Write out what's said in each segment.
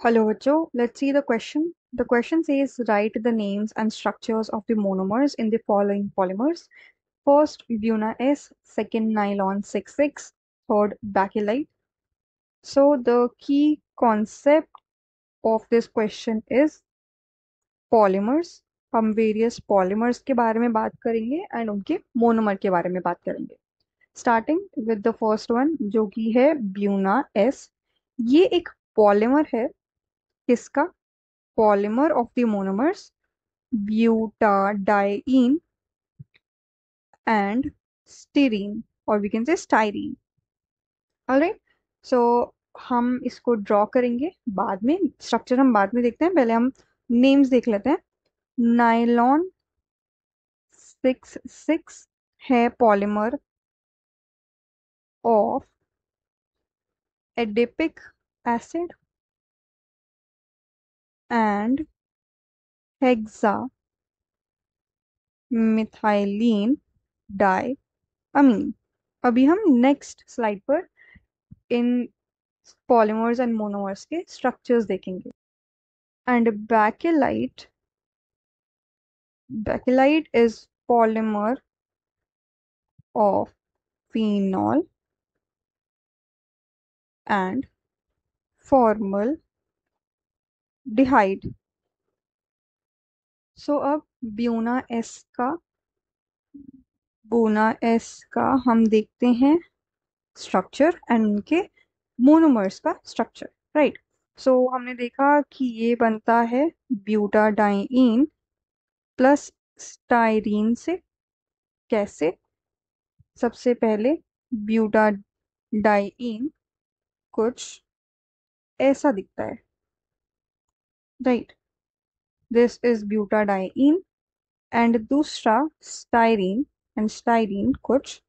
Hello, Vacho. Let's see the question. The question says write the names and structures of the monomers in the following polymers. First, Buna S, second, nylon 66, third, bakelite. So, the key concept of this question is polymers. हम various polymers के बारे में बात करेंगे and उनके monomer के बारे में बात करेंगे starting with the first one जो कि है ब्यूना एस ये एक पॉलीमर है किसका? Polymer of the monomers butadiene and styrene, और we can say styrene alright so हम इसको ड्रॉ करेंगे बाद में स्ट्रक्चर हम बाद में देखते हैं, पहले हम नेम्स देख लेते हैं. नाइलॉन सिक्स सिक्स है polymer of adipic acid and hexamethylene diamine अभी हम नेक्स्ट स्लाइड पर इन पॉलीमर्स एंड मोनोमर्स के स्ट्रक्चर्स देखेंगे. And bakelite bakelite is polymer of phenol and formaldehyde so अब ब्यूना एस का बोना एस का हम देखते हैं स्ट्रक्चर एंड उनके मोनोमर्स का स्ट्रक्चर, राइट? सो हमने देखा कि ये बनता है ब्यूटा ब्यूटाडाइन प्लस स्टाइरीन से। कैसे? सबसे पहले ब्यूटाडाइन कुछ ऐसा दिखता है। Right this is butadiene and दूसरा स्टाइरीन एंड स्टाइरीन कुछ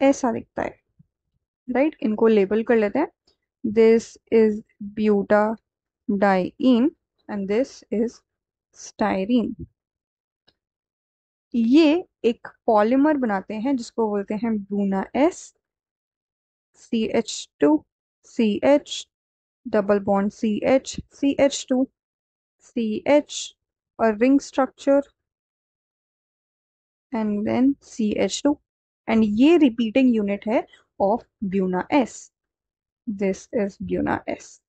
ऐसा दिखता है। Right right? इनको लेबल कर लेते हैं। This is butadiene and this is styrene ये एक पॉलीमर बनाते हैं, जिसको बोलते हैं Buna S C H two C H Double bond C H C H two CH, a ring structure, and then CH2. And ये repeating unit है of Buna S. This is Buna S.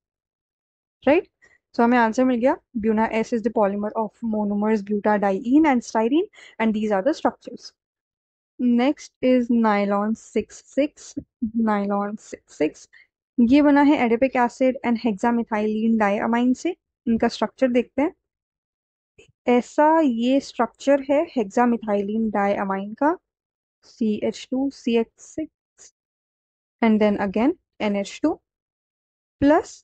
Right? So हमें answer मिल गया Buna S is the polymer of monomers butadiene and styrene and these are the structures. Next is nylon 66. Nylon 66. ये बना है adipic acid and hexamethylene diamine से। इनका structure देखते हैं। ऐसा ये स्ट्रक्चर है हेक्सामिथाइलिन डायमाइन का। C H two C H six and then again N H two plus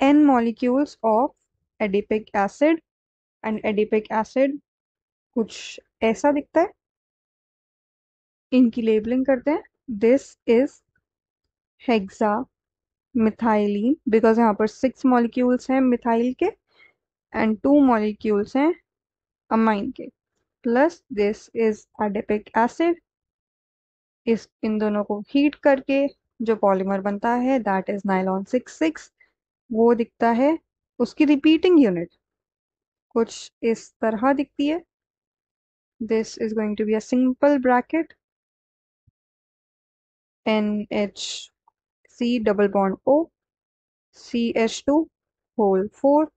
N molecules of adipic acid and adipic acid कुछ ऐसा दिखता है। इनकी लेबलिंग करते हैं। This is hexamethylene because यहाँ पर सिक्स मॉलिक्यूल्स हैं मिथाइल के एंड टू मॉलिक्यूल्स हैं अमाइन के। Plus this is adipic acid इस इन दोनों को हीट करके जो पॉलीमर बनता है that is nylon six six वो दिखता है उसकी रिपीटिंग यूनिट कुछ इस तरह दिखती है। This is going to be a simple bracket N H C double bond O, CH2 whole 4,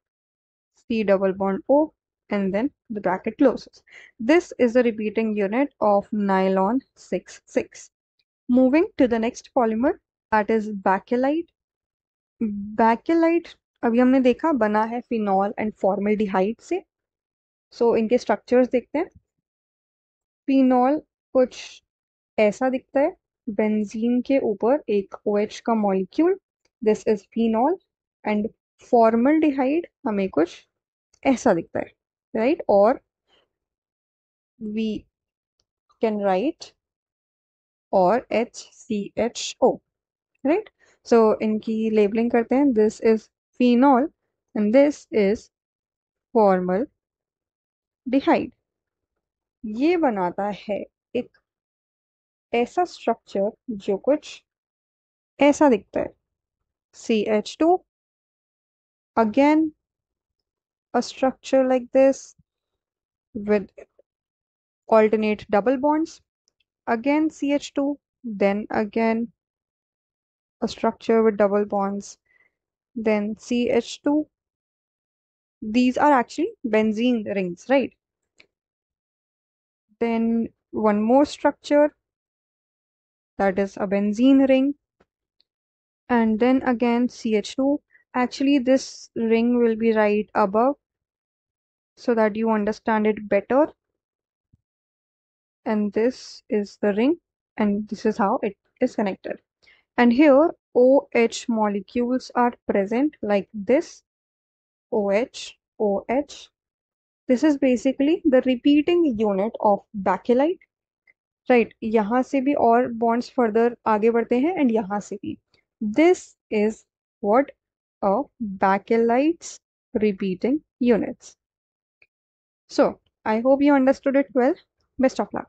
C double bond O, and then the bracket closes. This is the repeating unit of nylon 6,6. Moving to the next polymer that is bakelite. Bakelite अभी हमने देखा बना है phenol and formaldehyde से सो so, इनके structures देखते हैं phenol कुछ ऐसा दिखता है बेंजीन के ऊपर एक ओ OH का molecule this is phenol and formaldehyde हमें कुछ ऐसा दिखता है राइट और वी कैन राइट और H C H O right so इनकी लेबलिंग करते हैं this is phenol and this is formaldehyde ये बनाता है एक ऐसा स्ट्रक्चर जो कुछ ऐसा दिखता है C H two again a structure like this with alternate double bonds again CH2 then again a structure with double bonds then CH2 these are actually benzene rings right then one more structure that is a benzene ring. And then again CH2 actually this ring will be right above so that you understand it better. And this is the ring and this is how it is connected. And here OH molecules are present like this. OH OH this is basically the repeating unit of bakelite right right, यहाँ से भी और bonds further आगे बढ़ते हैं and यहाँ से भी। This is what a bakelite repeating units so I hope you understood it twelve best of luck